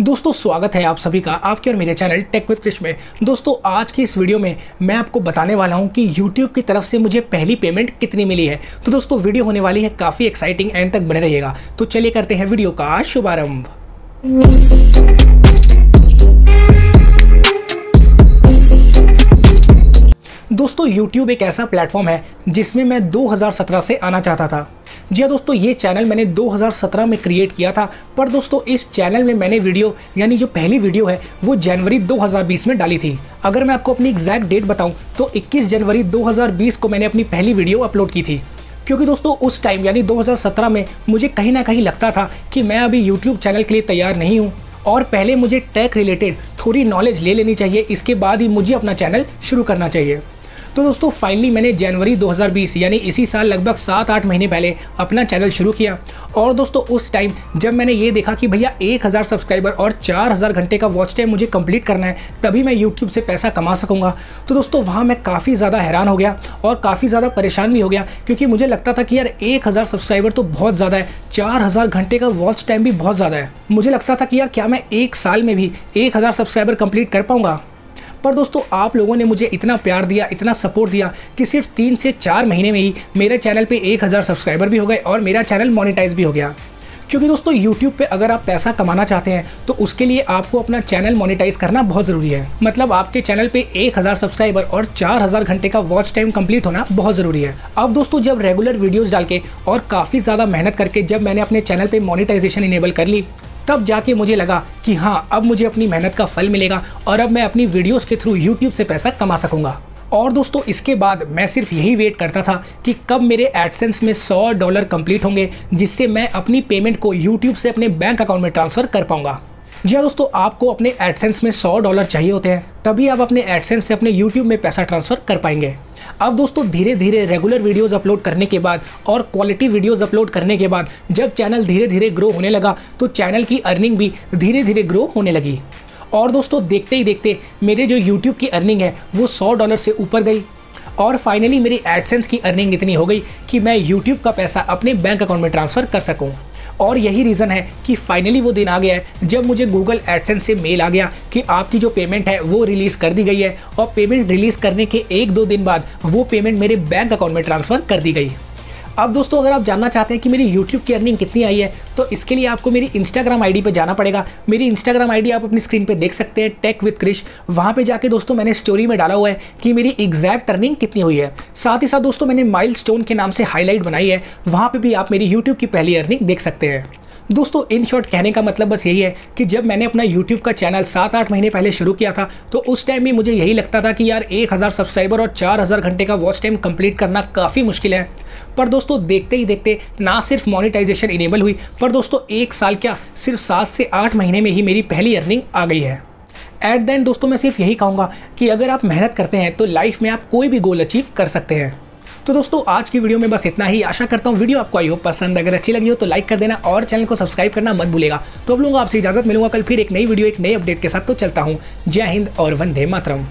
दोस्तों, स्वागत है आप सभी का आपके और मेरे चैनल टेक विद क्रिश में। दोस्तों, आज की इस वीडियो में मैं आपको बताने वाला हूँ कि YouTube की तरफ़ से मुझे पहली पेमेंट कितनी मिली है। तो दोस्तों, वीडियो होने वाली है काफ़ी एक्साइटिंग एंड तक बने रहिएगा। तो चलिए करते हैं वीडियो का शुभारंभ। दोस्तों, YouTube एक ऐसा प्लेटफॉर्म है जिसमें मैं 2017 से आना चाहता था। जी हाँ दोस्तों, ये चैनल मैंने 2017 में क्रिएट किया था, पर दोस्तों, इस चैनल में मैंने वीडियो यानी जो पहली वीडियो है, वो जनवरी 2020 में डाली थी। अगर मैं आपको अपनी एग्जैक्ट डेट बताऊँ तो 21 जनवरी 2020 को मैंने अपनी पहली वीडियो अपलोड की थी। क्योंकि दोस्तों, उस टाइम यानी 2017 में मुझे कहीं ना कहीं लगता था कि मैं अभी यूट्यूब चैनल के लिए तैयार नहीं हूँ, और पहले मुझे टेक रिलेटेड थोड़ी नॉलेज ले लेनी चाहिए, इसके बाद ही मुझे अपना चैनल शुरू करना चाहिए। तो दोस्तों फाइनली मैंने जनवरी 2020 यानी इसी साल लगभग सात आठ महीने पहले अपना चैनल शुरू किया। और दोस्तों, उस टाइम जब मैंने ये देखा कि भैया 1000 सब्सक्राइबर और 4000 घंटे का वॉच टाइम मुझे कंप्लीट करना है, तभी मैं यूट्यूब से पैसा कमा सकूँगा। तो दोस्तों, वहाँ मैं काफ़ी ज़्यादा हैरान हो गया और काफ़ी ज़्यादा परेशान भी हो गया, क्योंकि मुझे लगता था कि यार एक हज़ार सब्सक्राइबर तो बहुत ज़्यादा है, चार हज़ार घंटे का वॉच टाइम भी बहुत ज़्यादा है। मुझे लगता था कि यार क्या मैं एक साल में भी एक हज़ार सब्सक्राइबर कंप्लीट कर पाऊँगा? पर दोस्तों, आप लोगों ने मुझे इतना प्यार दिया, इतना सपोर्ट दिया कि सिर्फ़ तीन से चार महीने में ही मेरे चैनल पे एक हज़ार सब्सक्राइबर भी हो गए और मेरा चैनल मोनिटाइज भी हो गया। क्योंकि दोस्तों, YouTube पे अगर आप पैसा कमाना चाहते हैं तो उसके लिए आपको अपना चैनल मोनेटाइज करना बहुत ज़रूरी है। मतलब आपके चैनल पे 1000 सब्सक्राइबर और 4000 घंटे का वॉच टाइम कंप्लीट होना बहुत ज़रूरी है। अब दोस्तों, जब रेगुलर वीडियोस डाल के और काफ़ी ज़्यादा मेहनत करके जब मैंने अपने चैनल पे मोनिटाइजेशन इनेबल कर ली तब जाके मुझे लगा कि हाँ अब मुझे अपनी मेहनत का फल मिलेगा और अब मैं अपनी वीडियोस के थ्रू यूट्यूब से पैसा कमा सकूँगा। और दोस्तों, इसके बाद मैं सिर्फ़ यही वेट करता था कि कब मेरे एडसेंस में 100 डॉलर कंप्लीट होंगे, जिससे मैं अपनी पेमेंट को यूट्यूब से अपने बैंक अकाउंट में ट्रांसफ़र कर पाऊँगा। जी हाँ दोस्तों, आपको अपने एडसेंस में 100 डॉलर चाहिए होते हैं, तभी आप अपने एडसेंस से अपने यूट्यूब में पैसा ट्रांसफ़र कर पाएँगे। अब दोस्तों धीरे धीरे रेगुलर वीडियोस अपलोड करने के बाद और क्वालिटी वीडियोस अपलोड करने के बाद जब चैनल धीरे धीरे ग्रो होने लगा तो चैनल की अर्निंग भी धीरे धीरे ग्रो होने लगी। और दोस्तों, देखते ही देखते मेरे जो यूट्यूब की अर्निंग है, वो सौ डॉलर से ऊपर गई। और फाइनली मेरी एडसेंस की अर्निंग इतनी हो गई कि मैं यूट्यूब का पैसा अपने बैंक अकाउंट में ट्रांसफ़र कर सकूँ। और यही रीज़न है कि फाइनली वो दिन आ गया है जब मुझे गूगल एडसेंस से मेल आ गया कि आपकी जो पेमेंट है वो रिलीज़ कर दी गई है और पेमेंट रिलीज़ करने के एक दो दिन बाद वो पेमेंट मेरे बैंक अकाउंट में ट्रांसफ़र कर दी गई अब दोस्तों, अगर आप जानना चाहते हैं कि मेरी यूट्यूब की अर्निंग कितनी आई है तो इसके लिए आपको मेरी इंस्टाग्राम आईडी पे जाना पड़ेगा। मेरी इंस्टाग्राम आईडी आप अपनी स्क्रीन पे देख सकते हैं टेक विद क्रिश वहाँ पे जाके दोस्तों, मैंने स्टोरी में डाला हुआ है कि मेरी एग्जैक्ट अर्निंग कितनी हुई है। साथ ही साथ दोस्तों, मैंने माइल के नाम से हाईलाइट बनाई है। वहाँ पर भी आप मेरी यूट्यूब की पहली अर्निंग देख सकते हैं। दोस्तों इन शॉर्ट कहने का मतलब बस यही है कि जब मैंने अपना यूट्यूब का चैनल सात आठ महीने पहले शुरू किया था तो उस टाइम भी मुझे यही लगता था कि यार एक हज़ार सब्सक्राइबर और चार हज़ार घंटे का वॉच टाइम कंप्लीट करना काफ़ी मुश्किल है। पर दोस्तों, देखते ही देखते ना सिर्फ़ मोनिटाइजेशन इनेबल हुई, पर दोस्तों, एक साल क्या सिर्फ़ सात से आठ महीने में ही मेरी पहली अर्निंग आ गई है। एट द एंड दोस्तों, मैं सिर्फ़ यही कहूँगा कि अगर आप मेहनत करते हैं तो लाइफ में आप कोई भी गोल अचीव कर सकते हैं। तो दोस्तों, आज की वीडियो में बस इतना ही। आशा करता हूँ वीडियो आपको आई हो पसंद, अगर अच्छी लगी हो तो लाइक कर देना और चैनल को सब्सक्राइब करना मत भूलेगा। तो अब लोगों, आपसे इजाज़त मिलूँगा कल फिर एक नई वीडियो एक नई अपडेट के साथ। तो चलता हूँ। जय हिंद और वंदे मातरम।